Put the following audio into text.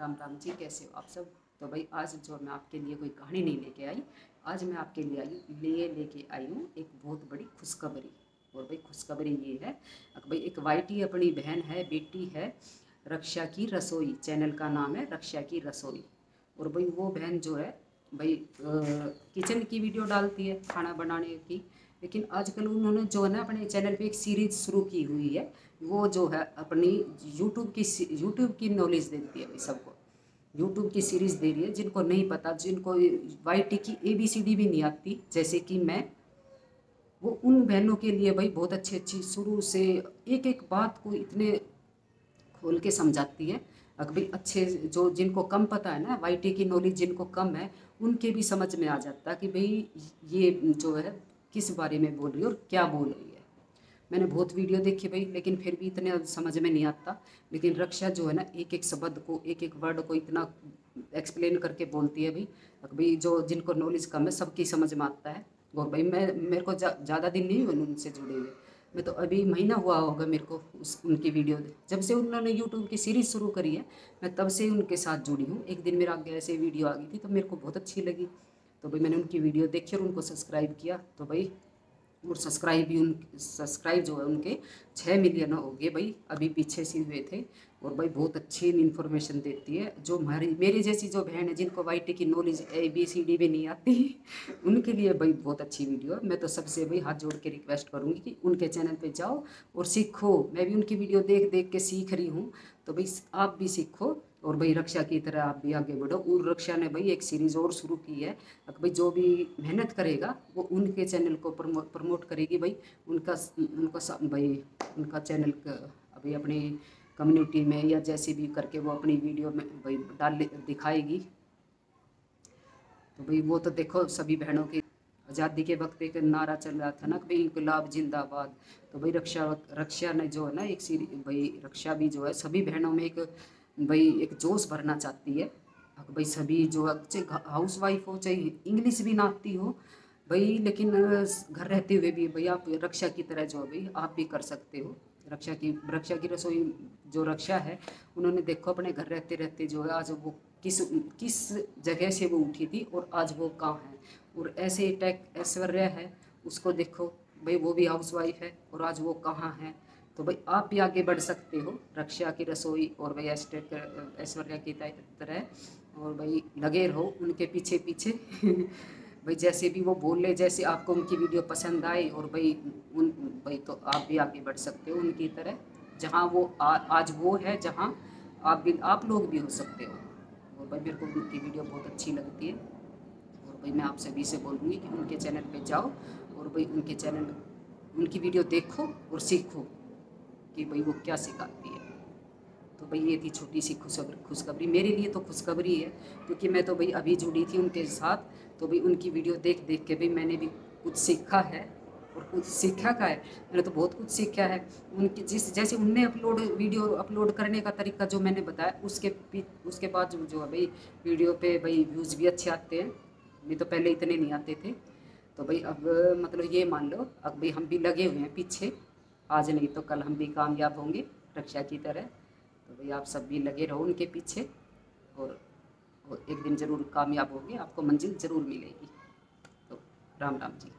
राम राम जी, कैसे हो आप सब? तो भाई, आज जो मैं आपके लिए कोई कहानी नहीं लेके आई, आज मैं आपके लिए आई लिए लेके आई हूँ एक बहुत बड़ी खुशखबरी। और भाई, खुशखबरी ये है भाई, एक वाइटी अपनी बहन है, बेटी है, रक्षा की रसोई, चैनल का नाम है रक्षा की रसोई। और भाई, वो बहन जो है, भाई किचन की वीडियो डालती है, खाना बनाने की। लेकिन आजकल उन्होंने जो है ना, अपने चैनल पे एक सीरीज़ शुरू की हुई है, वो जो है अपनी यूट्यूब की यूट्यूब की नॉलेज देती है भाई सबको। यूट्यूब की सीरीज़ दे रही है, जिनको नहीं पता, जिनको वाई टी की ए बी सी डी भी नहीं आती, जैसे कि मैं, वो उन बहनों के लिए भाई बहुत अच्छी अच्छी शुरू से एक एक बात को इतने खोल के समझाती है। अगर अच्छे जो जिनको कम पता है ना वाई टी की नॉलेज जिनको कम है, उनके भी समझ में आ जाता कि भाई ये जो है, किस बारे में बोल रही है और क्या बोल रही है। मैंने बहुत वीडियो देखी भाई, लेकिन फिर भी इतने समझ में नहीं आता। लेकिन रक्षा जो है ना एक एक शब्द को एक एक वर्ड को इतना एक्सप्लेन करके बोलती है भाई। भाई जो जिनको नॉलेज कम है, सबकी समझ में आता है। और भाई मैं, मेरे को ज़्यादा दिन नहीं हुए उनसे जुड़े हुए। मैं तो अभी महीना हुआ होगा मेरे को उस, उनकी वीडियो जब से उन्होंने यूट्यूब की सीरीज़ शुरू करी है, मैं तब से उनके साथ जुड़ी हूँ। एक दिन मेरा आगे ऐसे वीडियो आ गई थी तो मेरे को बहुत अच्छी लगी। तो भाई मैंने उनकी वीडियो देखी और उनको सब्सक्राइब किया। तो भाई और सब्सक्राइब भी उन सब्सक्राइब जो है उनके छः मिलियन हो गए भाई, अभी पीछे से हुए थे। और भाई बहुत अच्छी इन्फॉर्मेशन देती है। जो हमारी, मेरी जैसी जो बहन है, जिनको वाई टी की knowledge A B C D भी नहीं आती, उनके लिए भाई बहुत अच्छी वीडियो है। मैं तो सबसे भाई हाथ जोड़ के रिक्वेस्ट करूँगी कि उनके चैनल पे जाओ और सीखो। मैं भी उनकी वीडियो देख देख के सीख रही हूँ। तो भाई आप भी सीखो। और भाई रक्षा की तरह आप भी आगे बढ़ो। और रक्षा ने भाई एक सीरीज़ और शुरू की है भाई जो भी मेहनत करेगा, वो उनके चैनल को प्रमोट प्रमोट करेगी भाई। उनका उनका भाई उनका चैनल अभी अपनी कम्युनिटी में या जैसे भी करके वो अपनी वीडियो में भाई डाल, दिखाएगी। तो भाई वो तो देखो सभी बहनों की आज़ादी के वक्त एक नारा चल रहा था ना कि भाई इनकलाब जिंदाबाद। तो भाई रक्षा रक्षा ने जो है ना एक सीरी भाई रक्षा भी जो है सभी बहनों में एक भाई एक जोश भरना चाहती है। भाई सभी जो चाहे हाउस वाइफ हो, चाहे इंग्लिश भी ना आती हो, भाई लेकिन घर रहते हुए भी भाई आप रक्षा की तरह जो भाई आप भी कर सकते हो। रक्षा की रक्षा की रसोई जो रक्षा है, उन्होंने देखो अपने घर रहते रहते जो है, आज वो किस किस जगह से वो उठी थी और आज वो कहाँ है। और ऐसे टैक ऐश्वर्या है, उसको देखो, भाई वो भी हाउस वाइफ है और आज वो कहाँ है। तो भाई आप भी आगे बढ़ सकते हो। रक्षा की रसोई और भाई एस्टेट ऐश्वर्या की तरह और भाई लगे रहो उनके पीछे पीछे। भाई जैसे भी वो बोल रहे जैसे आपको उनकी वीडियो पसंद आए और भाई उन भाई तो आप भी आगे बढ़ सकते हो उनकी तरह। जहाँ वो आ, आज वो है जहाँ आप भी आप लोग भी हो सकते हो। और भाई मेरे को उनकी वीडियो बहुत अच्छी लगती है। और भाई मैं आप सभी से बोलूँगी कि उनके चैनल पे जाओ और भाई उनके चैनल उनकी वीडियो देखो और सीखो। कि भाई वो क्या सिखाती है? तो भाई ये थी छोटी सी खुशखबरी खुशखबरी। मेरे लिए तो खुशखबरी है, क्योंकि मैं तो भाई अभी जुड़ी थी उनके साथ तो भाई उनकी वीडियो देख देख के भाई मैंने भी कुछ सीखा है और कुछ सीखा का है। मैंने तो बहुत कुछ सीखा है। उनकी जिस, जैसे उनने अपलोड, वीडियो अपलोड करने का तरीका जो मैंने बताया, उसके उसके बाद जो जो भाई वीडियो पे भाई व्यूज़ भी अच्छे आते हैं। नहीं तो पहले इतने नहीं आते थे। तो भाई अब मतलब ये मान लो, अब भाई हम भी लगे हुए हैं पीछे। आज नहीं तो कल हम भी कामयाब होंगे रक्षा की तरह। तो भाई आप सब भी लगे रहो उनके पीछे और, एक दिन ज़रूर कामयाब होंगे आपको मंजिल ज़रूर मिलेगी। तो राम राम जी।